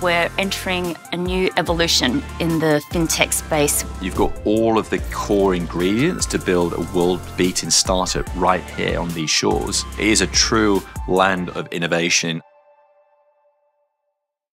we're entering a new evolution in the fintech space. You've got all of the core ingredients to build a world beating startup right here on these shores. It is a true land of innovation.